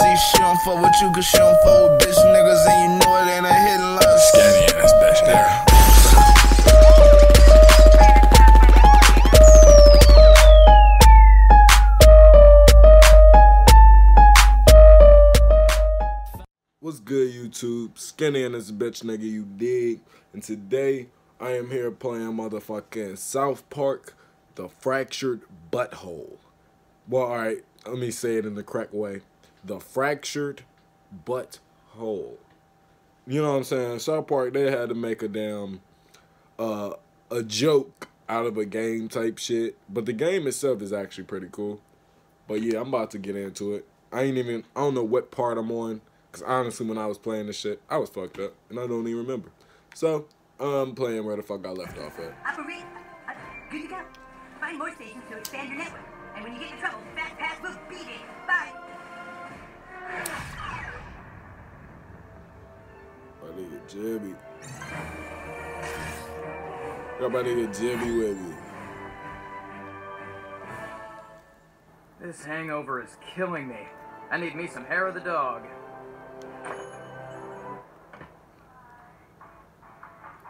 see she don't fuck with you cause she don't fuck with bitch niggas and you know it ain't a hidden love. Scanny and his bitch there. What's good, YouTube? Skinny and this bitch nigga, you dig? And today, I am here playing motherfucking South Park, The Fractured Butthole. Well, alright, let me say it in the correct way. The Fractured Butthole. You know what I'm saying? South Park, they had to make a damn, uh, a joke out of a game type shit. But the game itself is actually pretty cool. But yeah, I'm about to get into it. I ain't even, I don't know what part I'm on. Because honestly, when I was playing this shit, I was fucked up. And I don't even remember. So, I'm playing where the fuck I left off at. Operate. Uh, good to go. Find more stations to expand your network. And when you get in trouble, nigga Jimmy. Got my nigga Jimmy with me. This hangover is killing me. I need me some hair of the dog.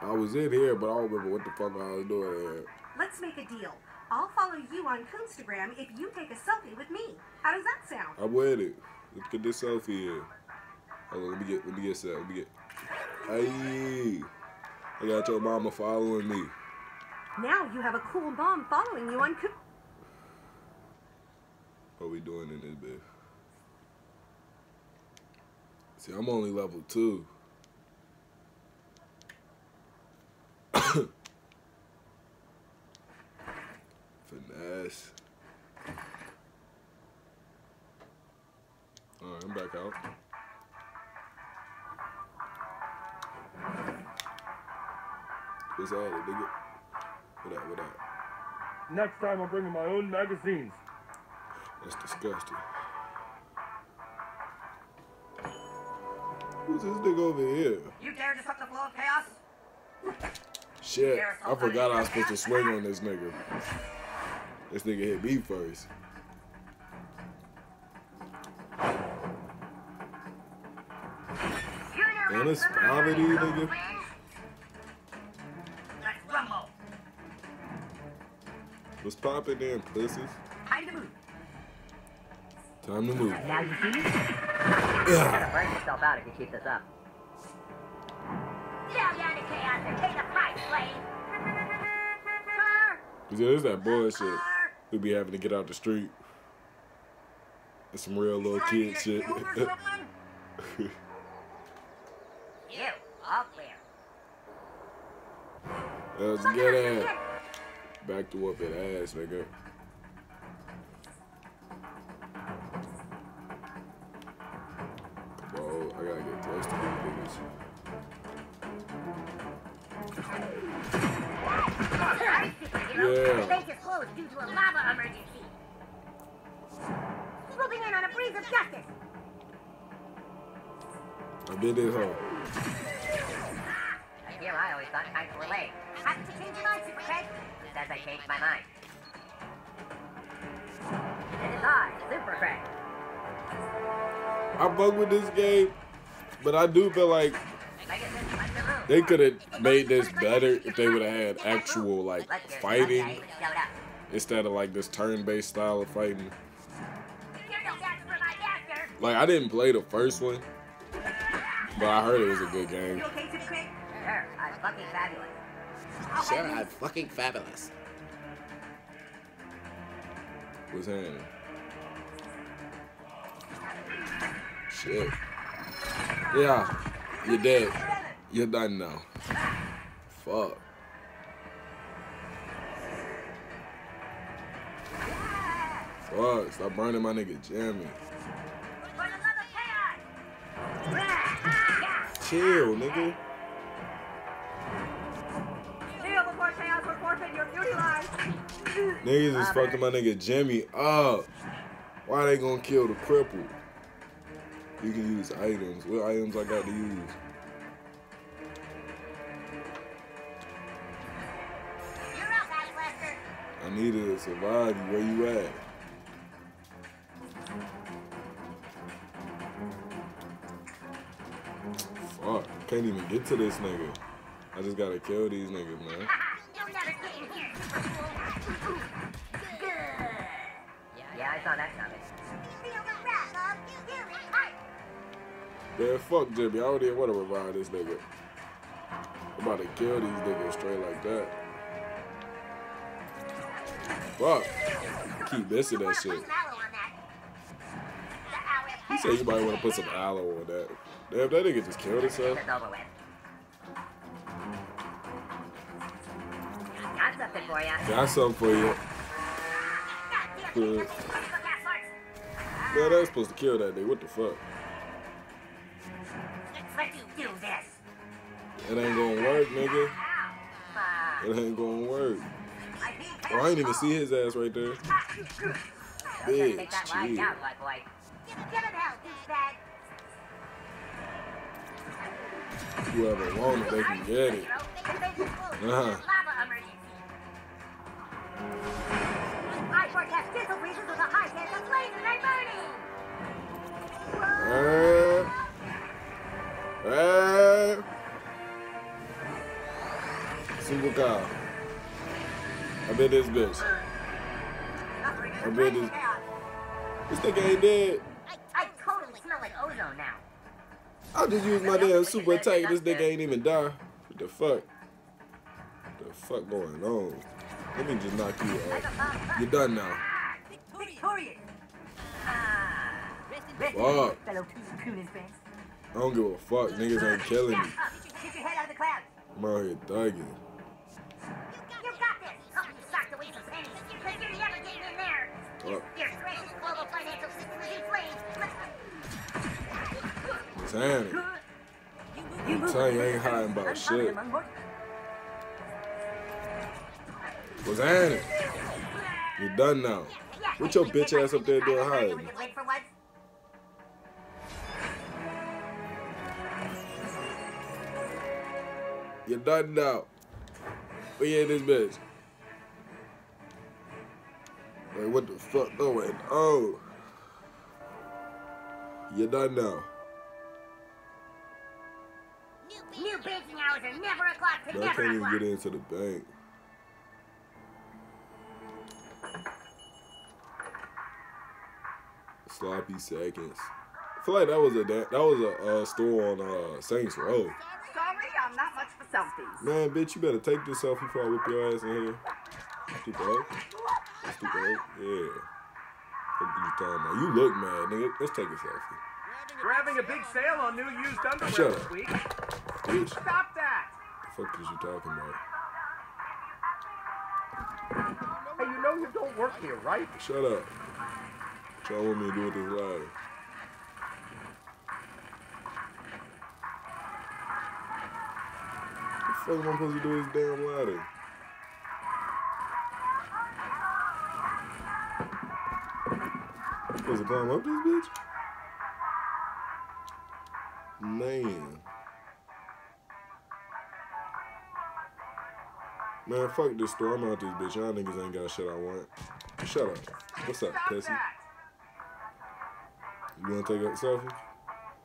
I was in here, but I don't remember what the fuck I was doing here. Let's make a deal. I'll follow you on Coonstagram if you take a selfie with me. How does that sound? I'm with it. Let's get this selfie here. Hold on, let me get, let me get set. Let me get. Hey, I got your mama following me. Now you have a cool mom following you on Coon. What we doing in this bit? See, I'm only level two. Finesse. Alright, I'm back out. What's that, nigga? What that, what that? Next time I'm bringing my own magazines. That's disgusting. Who's this nigga over here? You dare disrupt the flow of chaos? Shit, I forgot I was supposed to swing on this nigga. This nigga hit me first. Man, it's five of these, nigga. What's poppin' there, pussies? Time to move. Time to move. Now you see? Yeah. burn yourself out if you keep this up. Down, down to chaos and pay the price, slave. Car, Cause yeah, this that bullshit. We be having to get out the street. It's some real little kid shit. Let's get it. Back to whooping ass, nigga. On, I gotta get close to these niggas. Yeah. The closed due to a lava emergency. Swooping in on a breeze of justice. I did this home. I always thought kinds were late. Happen to change your mind, Super? Says I changed my mind. It is I, Super Craig. I fuck with this game, but I do feel like they could have made this better if they would have had actual like fighting instead of like this turn-based style of fighting. Like I didn't play the first one, but I heard it was a good game. Fucking fabulous. Sure, I'm fucking fabulous. What's happening? Shit. Yeah, you're dead. You're done now. Fuck. Fuck, stop burning my nigga Jimmy. For the love of chaos! Ah, Chill, nigga. Niggas is fucking my nigga Jimmy up. Why they gonna kill the cripple? You can use items. What items I got to use? I need to survive you. Where you at? Fuck. Can't even get to this nigga. I just gotta kill these niggas, man. Yeah, I saw that coming. Feel the wrath of human heart. Man, fuck Jimmy. I don't even want to revive this nigga. I'm about to kill these niggas straight like that. Fuck. Keep missing that shit. some aloe on that. The aloe He said you might want to put some aloe on that. Damn, that nigga just killed himself. Got something for you. Got something for you. Good. Man, that's supposed to kill that nigga. What the fuck? Let you do this. It ain't gonna work, nigga. It ain't gonna work. I Oh, I ain't even see his ass right there. Bitch, chill. down, white boy. Give give him hell, douchebag. Whoever want it, they can get it. Uh-huh. Car. Uh, I bet this bitch. I bet this. This nigga ain't dead. I totally smell like ozone now. I'll just use my damn super attack. This nigga ain't even die. What the fuck? What the fuck going on? Let me just knock you out. You're done now. Fuck. I don't give a fuck. Niggas ain't killing me. I'm out here thugging. What's happening? I'm telling you, I ain't hiding about shit. What's happening? You done now. What your bitch ass up there doing hiding? You're done now. We in this bitch. Wait, what the fuck going on? You're done now. Hours are never o'clock to Bro, I can't even o'clock. get into the bank. Sloppy seconds. I feel like that was a that was a uh, store on uh, Saints Row. Sorry, I'm not much for selfies. Man, bitch, you better take this selfie before I whip your ass in here. Stupid hoe. Stupid hoe. Yeah. What you talking about? You look mad, nigga. Let's take a selfie. We're having a big sale on new used underwear Shut this week. Bitch, the Stop that! Fuck is you talking about? Hey, you know you don't work here, right? Shut up. What y'all want me to do with this ladder? What the fuck am I supposed to do with this damn ladder? I'm supposed to climb up this bitch? Man. Man, fuck this store. I'm out this bitch. Y'all niggas ain't got shit I want. Shut up. What's up, Stop Pissy? that! You wanna take a selfie?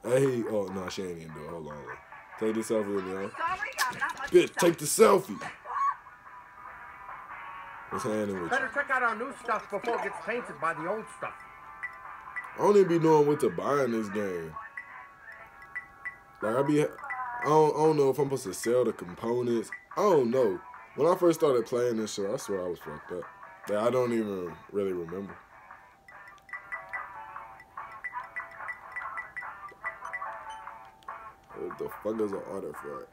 Hey, oh no, she ain't even do it. Hold on. Take this selfie with me, huh? Sorry, I'm not much Bitch, take the selfie. What's happening with you? Better check out our new stuff before it gets tainted by the old stuff. I don't even be knowing what to buy in this game. Like I be, I don't, I don't know if I'm supposed to sell the components. I don't know. When I first started playing this shit, I swear I was fucked up. Like I don't even really remember. What the fuck is an artifact?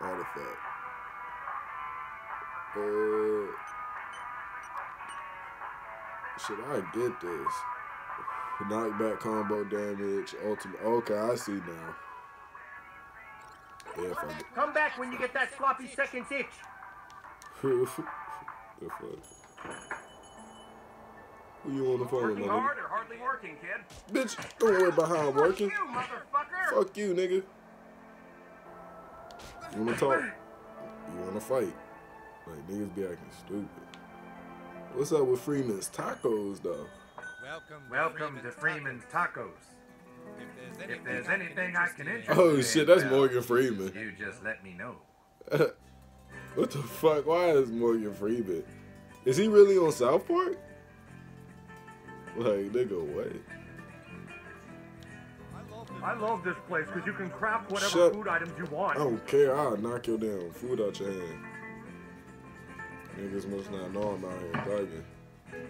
Artifact. Uh, should I get this? Knockback combo damage, ultimate. Okay, I see now. Yeah, fuck it. Come back when you get that sloppy seconds itch. The fuck? Who you on the phone with, Working my nigga? hard or hardly working, kid? Bitch, don't worry about how I'm working. You motherfucker! Fuck you, nigga. You wanna talk? You wanna fight? Like niggas be acting stupid. What's up with Freeman's Tacos though? Welcome, Welcome to Freeman's Tacos. If there's If there's anything I can interest you Oh shit, that's Morgan Freeman. You just let me know. What the fuck? Why is Morgan Freeman? Is he really on South Park? Like, nigga, what? I love this place because you can craft whatever Shut- food items you want. I don't care. I'll knock your damn food out your hand. Niggas must not know I'm out here thugging.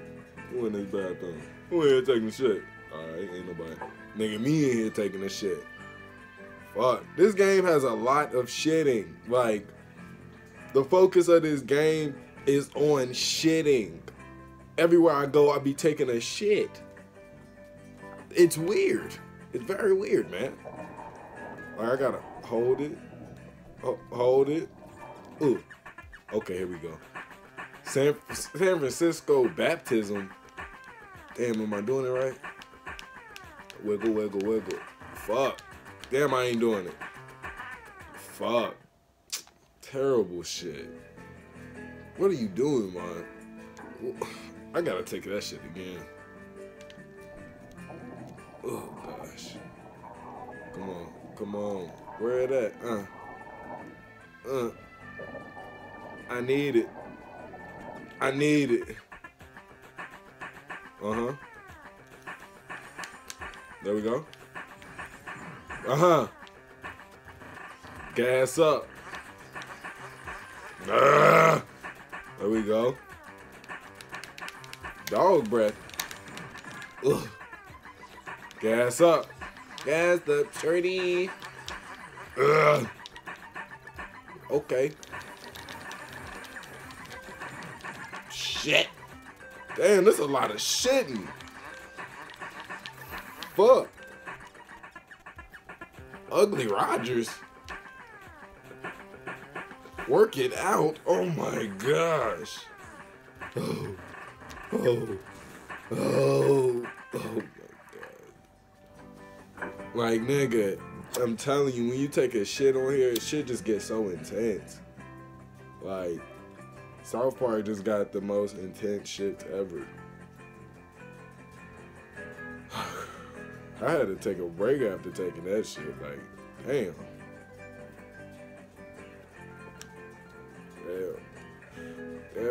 Who in this bathroom? Who in here taking shit? Alright, ain't nobody. Nigga, me in here taking the shit. Fuck. This game has a lot of shitting. Like, the focus of this game is on shitting. Everywhere I go, I be taking a shit. It's weird. It's very weird, man. Like, I gotta hold it. Ho- hold it. Ooh. Okay, here we go. San, San Francisco baptism. Damn, am I doing it right? Wiggle, wiggle, wiggle. Fuck. Damn, I ain't doing it. Fuck. Terrible shit. What are you doing, man? I gotta take that shit again. Oh gosh. Come on, come on. Where it at? Uh. Uh. I need it. I need it. Uh huh. There we go. Uh huh. Gas up. There we go. Dog breath. Ugh. Gas up. Gas up, shorty. Ugh. Okay. Shit. Damn, there's a lot of shitting. Fuck. Ugly Rogers. Work it out. Oh my gosh. Oh. Oh. Oh. Oh my god. Like nigga, I'm telling you, when you take a shit on here, shit just gets so intense. Like, South Park just got the most intense shit ever. I had to take a break after taking that shit. Like, damn.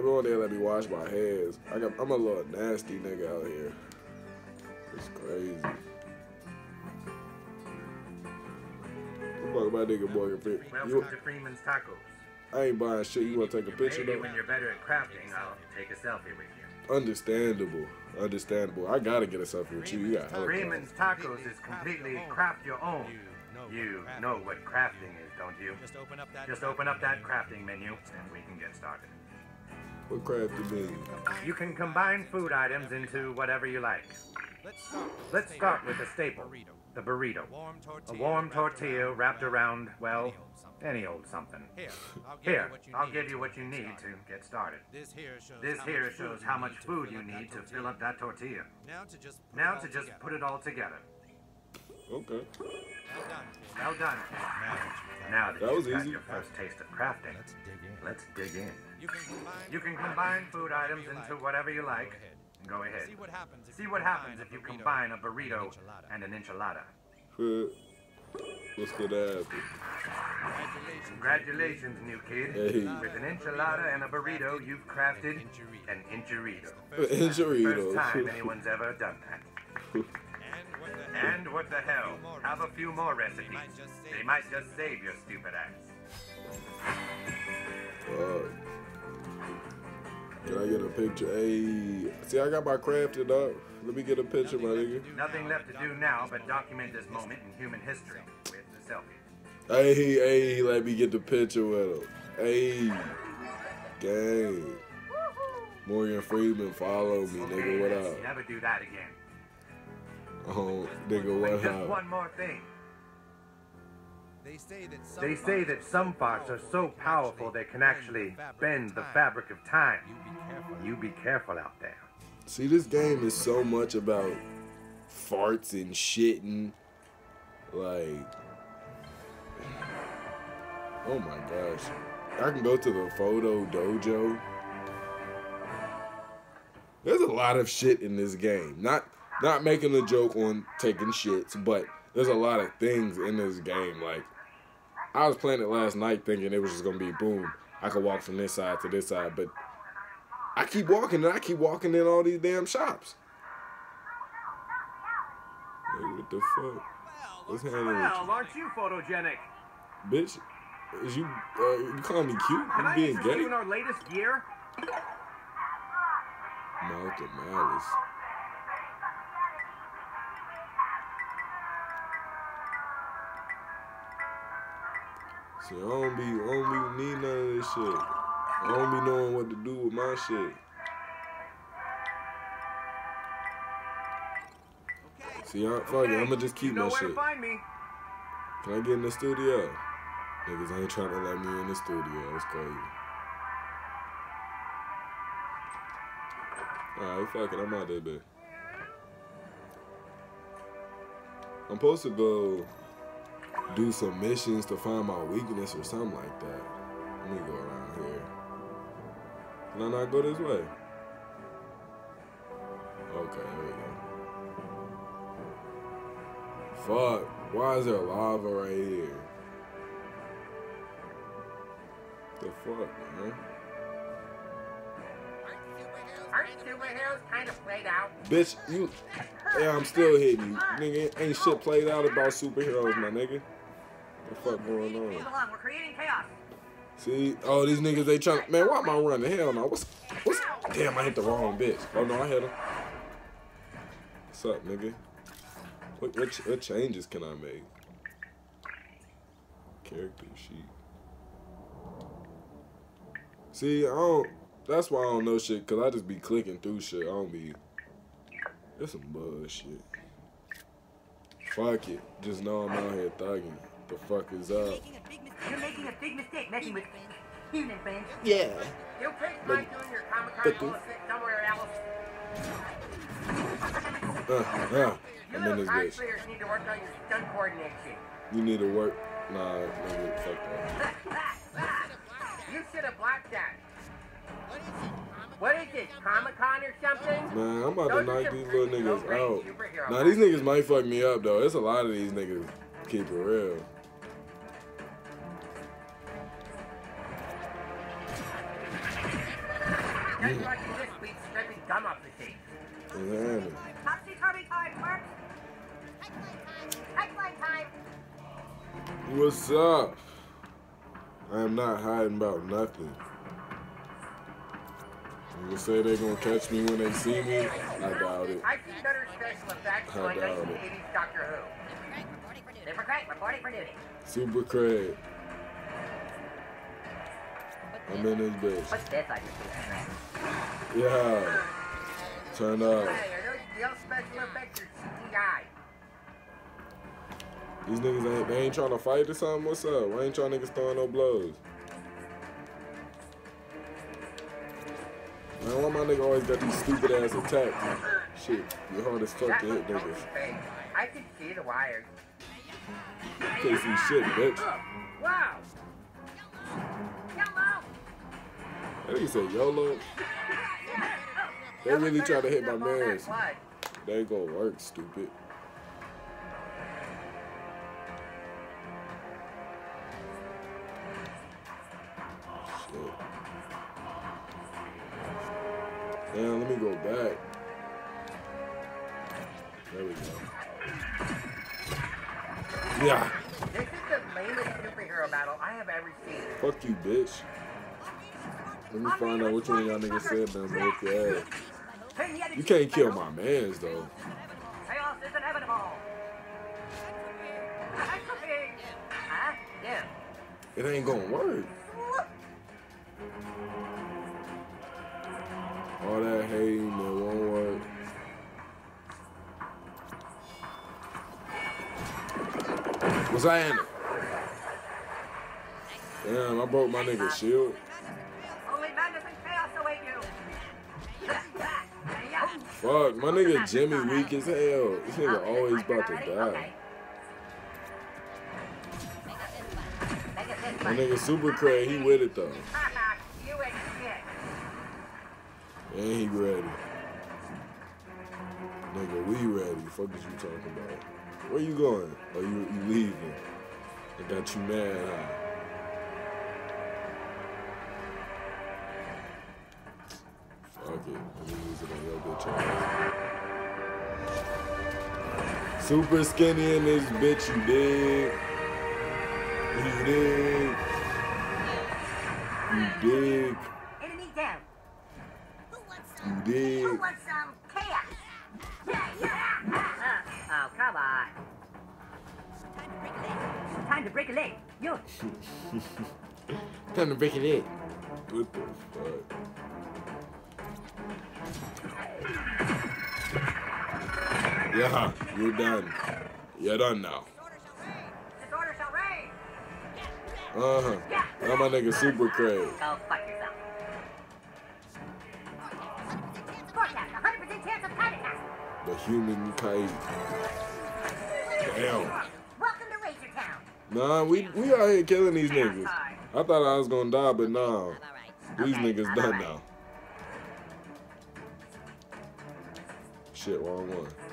Everyone there let me wash my hands. I got, I'm a little nasty nigga out here. It's crazy. What about my nigga Morgan Freeman? Welcome You, to Freeman's Tacos. I ain't buying shit. You want to take a picture Maybe though? when you're better at crafting, I'll take a selfie with you. Understandable. Understandable. I gotta get a selfie with you. You got hella Freeman's Tacos is completely craft your own. You know what crafting is, don't you? Just open up that. Just open up that crafting menu and we can get started. What crafty mean? You can combine food items into whatever you like. Let's start. Let's start with the staple, Burrito. the burrito. A warm tortilla wrapped around, well, Any old something. any old something. Here, I'll give you what you need give you what you to get started. This here shows. How much food you need to fill up that tortilla. fill up that tortilla. Now to just. Put it all together. put it all together. Okay. Well done. Well done. Now Now that, that you've got That was you've got easy. your first taste of crafting, Let's dig in. Let's dig in. You can combine. You can combine food items into whatever you like. Go ahead. Go ahead. See what happens. If See you what happens if you combine combine a burrito and an enchilada. What's gonna happen? Congratulations, new kid. Hey. With an enchilada and a burrito, you've crafted an enchilada. Injury First time anyone's ever done that. And what the hell? And what the hell? Have a few more recipes. might just save They might just save your stupid ass. Fuck. Can I get a picture? Hey, see, I got my crafted up. Let me get a picture, my nigga. Nothing left to do now but document this moment in human history with the selfie. Hey, hey, let me get the picture with him. Hey, gang. Morgan Freeman, follow me, nigga. What up? Never do that again. Oh, nigga, what just one more thing. They say that some They say that some farts are so powerful they can actually bend the fabric of time. You be careful. You be careful out there. See, this game is so much about farts and shitting. Like, oh my gosh. I can go to the photo dojo. There's a lot of shit in this game. Not not making a joke on taking shits, but there's a lot of things in this game. Like I was playing it last night thinking it was just gonna be boom. I could walk from this side to this side, but I keep walking and I keep walking in all these damn shops. Like, what the fuck? What's happening Well, aren't you photogenic? Bitch, is you uh, you calling me cute? Can You I being interest gay? you in our latest gear? Mouth of malice. See, I don't be, I don't be need none of this shit. I don't be knowing what to do with my shit. See, I, fuck it, I'ma just keep you know my where shit. to find me. Can I get in the studio? Niggas ain't trying to let me in the studio. It's crazy. Alright, fuck it. I'm out there, bitch. I'm supposed to go do some missions to find my weakness or something like that. Let me go around here. Can I not go this way? Okay, there we go. Fuck. Why is there lava right here? The fuck, man? Aren't superheroes kind of played out? Bitch, you. Yeah, I'm still hitting you. Nigga, ain't shit played out about superheroes, my nigga. The fuck going on? we're creating chaos. See, oh, these niggas, they trying. Man, why am I running? Hell no. What's. What's. Damn, I hit the wrong bitch. Oh, no, I hit him. What's up, nigga? What, what, ch- what changes can I make? Character sheet. See, I don't. That's why I don't know shit, cause I just be clicking through shit. I don't be. It's some bullshit. Fuck it. Just know I'm out here thugging. The fuck is up? You're making a big mistake messing with human friends. Yeah. You take But- time doing your Comic Con bullshit somewhere else. Uh, uh, I'm in this bitch. cosplayers need to work on your stunt coordination. You need to work. Nah, nigga, fuck that. You should have blocked that. What is this, Comic Con or something? Man, I'm about to Those are knock these little niggas out. superhero Nah, these niggas might fuck me up though. It's a lot of these niggas keep it real. Just like in this week, scraping gum off the tape. Yeah. Topsy turvy time, work. Pipeline time. What's up? I am not hiding about nothing. You say they're gonna catch me when they see me? I doubt it. I've seen better special effects I on doubt it. Doctor Who. Super great, reporting for duty. Super Craig. I'm in his bitch. What's this I just? Yeah. Turn up. Hey, are those real special effects or CGI? These niggas ain't they ain't trying to fight or something. What's up? Why ain't y'all niggas throwing no blows? Man, why my nigga always got these stupid ass attacks? Shit, you hard as fuck to hit niggas. I can see the wires. Can't see shit, bitch. Wow. That nigga say YOLO. They really try to hit my Up all that mans. They ain't gonna work, stupid. Shit. Damn, let me go back. There we go. Yeah. This is the lamest superhero battle I have ever seen. Fuck you, bitch. Let me find out which one y'all niggas said but whoop your ass. Turn the other You can't kill my mans, though. Chaos is inevitable. Entropy. Huh? Yeah. It ain't gonna work. All that hating, it won't work. What's that in it? Damn, I broke my nigga shield. Fuck, my nigga Jimmy weak as hell. This nigga always about to die. My nigga Super Craig, he with it though. you ain't shit. And he ready. Nigga, we ready. Fuck is you talking about? Where you going? Are you you leaving? I got you mad, huh? Super skinny in this bitch, you dig? You dig? You dig? Enemy down. You Who dig? wants some chaos? Yeah, yeah. Uh, oh, come on. Time to break a leg. Yo, Time to break it in. What the fuck? Yeah, you're done. You're done now. disorder shall reign. Uh huh. Now my nigga super crazy. Go fuck yourself. Forecast, 100% chance of kite attack. The human kite. Damn. Welcome to Razor Town. Nah, we we out here killing these niggas. I thought I was gonna die, but nah. These niggas done now. Shit, wrong one.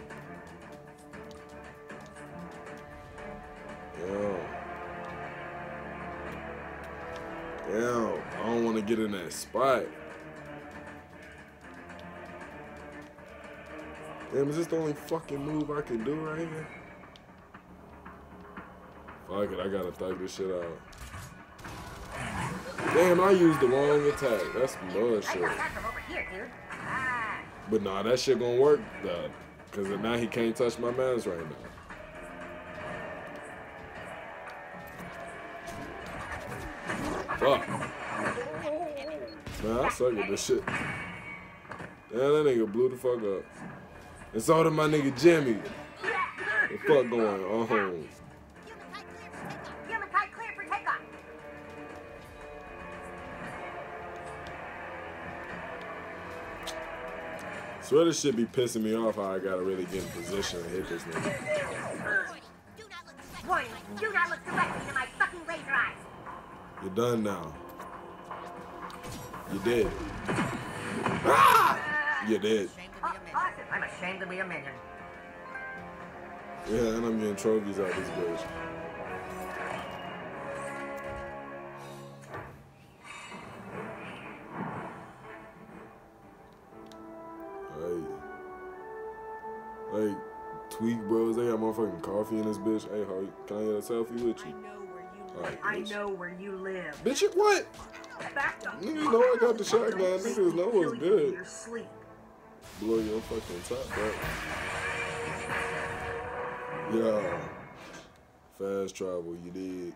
Yo, I don't want to get in that spot. Damn, is this the only fucking move I can do right here? Fuck it, I gotta thug this shit out. Damn, I used the wrong attack. That's bullshit. got that from over here. But nah, that shit gonna work though. Cause now he can't touch my mans right now. Fuck. Man, I suck at this shit. Yeah, that nigga blew the fuck up. And so did my nigga Jimmy. The fuck going on? Swear this shit be pissing me off how I gotta really get in position and hit this nigga. Warning, do not look directly into my fucking laser eyes. You're done now. You did. Ah! You did. Oh, awesome. I'm ashamed to be a minion. Yeah, and I'm getting trophies out of this bitch. Hey. Hey, Tweek Bros, they got motherfucking coffee in this bitch. Hey, how can I get a selfie with you? I know where you live. Bitch, you what? Back up. Niggas know I got the shotgun. Niggas know what's Kill you in good. your sleep. Blow your fucking top back. Yeah. Fast travel, you dig?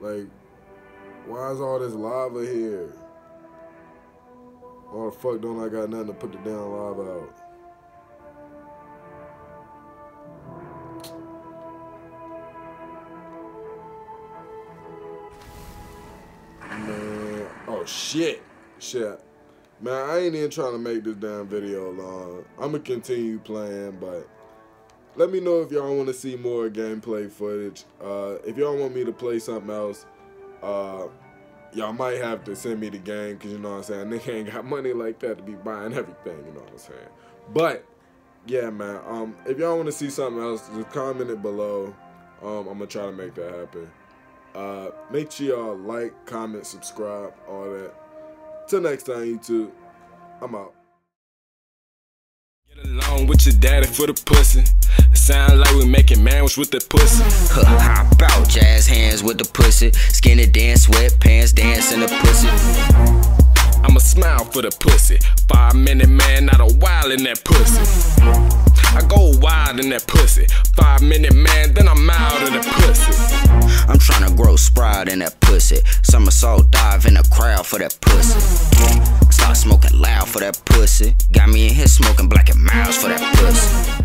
Like, why is all this lava here? Why the fuck don't I got nothing to put the damn lava out? Shit, shit, man, I ain't even trying to make this damn video long. I'ma continue playing, but let me know if y'all want to see more gameplay footage. Uh, if y'all want me to play something else, uh, y'all might have to send me the game, cause you know what I'm saying. Nigga ain't got money like that to be buying everything, you know what I'm saying. But yeah, man, um, if y'all want to see something else, just comment it below. Um, I'm gonna try to make that happen. Uh, make sure y'all like, comment, subscribe, all that. Till next time, YouTube. I'm out. Get along with your daddy for the pussy. Sound like we making manwich with the pussy. Huh, Hop out, jazz hands with the pussy. Skinny dance, sweatpants, dance in the pussy. I'ma smile for the pussy. Five minute man, not a while in that pussy. I go wild in that pussy. Five minute man, then I'm out of the pussy. I'm tryna grow sprout in that pussy. Somersault dive in the crowd for that pussy. Start smoking loud for that pussy. Got me in here smoking black and miles for that pussy.